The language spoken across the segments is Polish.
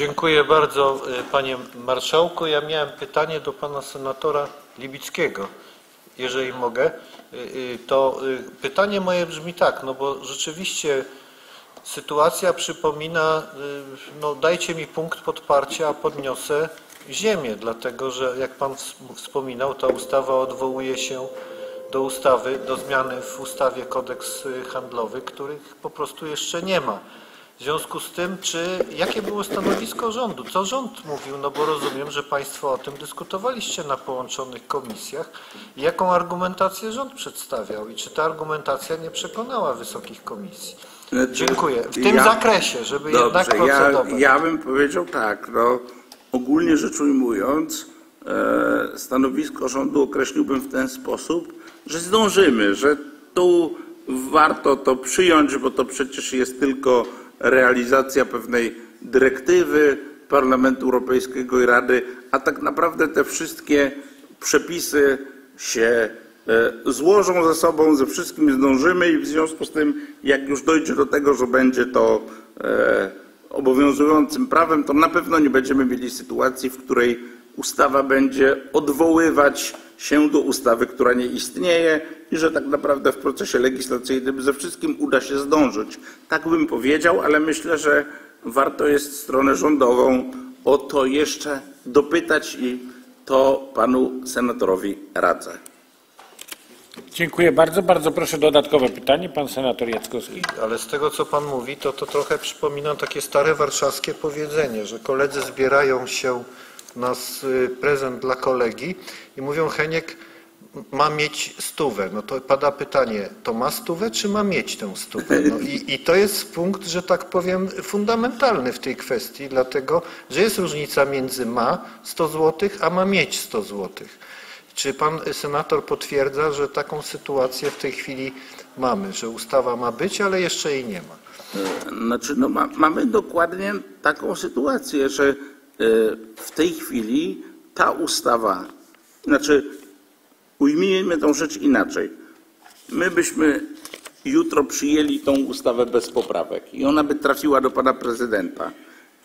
Dziękuję bardzo y, panie marszałku. Ja miałem pytanie do pana senatora Libickiego, jeżeli mogę. Y, y, To pytanie moje brzmi tak, no bo rzeczywiście sytuacja przypomina, no dajcie mi punkt podparcia, a podniosę ziemię, dlatego że jak pan ws- wspominał, ta ustawa odwołuje się do ustawy, do zmiany w ustawie kodeks handlowy, których po prostu jeszcze nie ma. W związku z tym, czy jakie było stanowisko rządu? Co rząd mówił? No bo rozumiem, że Państwo o tym dyskutowaliście na połączonych komisjach. Jaką argumentację rząd przedstawiał i czy ta argumentacja nie przekonała wysokich komisji? Dziękuję. W tym ja- zakresie, żeby jednak Dobrze, ja, procedować. ja bym powiedział tak, no, ogólnie rzecz ujmując, e, stanowisko rządu określiłbym w ten sposób, że zdążymy, że tu warto to przyjąć, bo to przecież jest tylko realizacja pewnej dyrektywy Parlamentu Europejskiego i Rady, a tak naprawdę te wszystkie przepisy się e, złożą ze sobą, ze wszystkim zdążymy i w związku z tym, jak już dojdzie do tego, że będzie to e, obowiązującym prawem, to na pewno nie będziemy mieli sytuacji, w której ustawa będzie odwoływać się do ustawy, która nie istnieje i że tak naprawdę w procesie legislacyjnym ze wszystkim uda się zdążyć. Tak bym powiedział, ale myślę, że warto jest stronę rządową o to jeszcze dopytać i to panu senatorowi radzę. Dziękuję bardzo. Bardzo proszę dodatkowe pytanie. Pan senator Jackowski. Ale z tego, co Pan mówi, to to trochę przypomina takie stare warszawskie powiedzenie, że koledzy zbierają się na y, prezent dla kolegi i mówią, Heniek ma mieć stówę. No to pada pytanie, to ma stówę, czy ma mieć tę stówę? No i, I to jest punkt, że tak powiem, fundamentalny w tej kwestii, dlatego, że jest różnica między ma 100 zł, a ma mieć 100 złotych. Czy pan senator potwierdza, że taką sytuację w tej chwili mamy, że ustawa ma być, ale jeszcze jej nie ma? Znaczy, no, ma, mamy dokładnie taką sytuację, że w tej chwili ta ustawa, znaczy ujmijmy tą rzecz inaczej. My byśmy jutro przyjęli tą ustawę bez poprawek i ona by trafiła do pana prezydenta.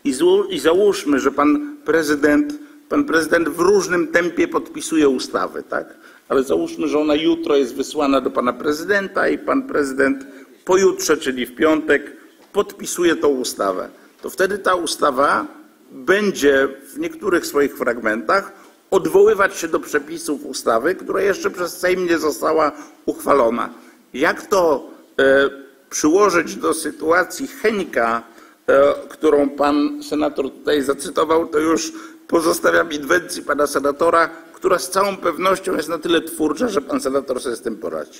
I, zło, I załóżmy, że pan prezydent, pan prezydent w różnym tempie podpisuje ustawy, tak? Ale załóżmy, że ona jutro jest wysłana do pana prezydenta i pan prezydent pojutrze, czyli w piątek, podpisuje tą ustawę. To wtedy ta ustawa będzie w niektórych swoich fragmentach odwoływać się do przepisów ustawy, która jeszcze przez Sejm nie została uchwalona. Jak to e, przyłożyć do sytuacji Henika, e, którą pan senator tutaj zacytował, to już pozostawiam inwencji pana senatora, która z całą pewnością jest na tyle twórcza, że pan senator sobie z tym poradzi.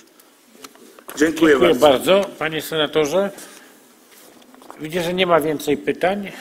Dziękuję, Dziękuję bardzo. bardzo. Panie senatorze, widzę, że nie ma więcej pytań.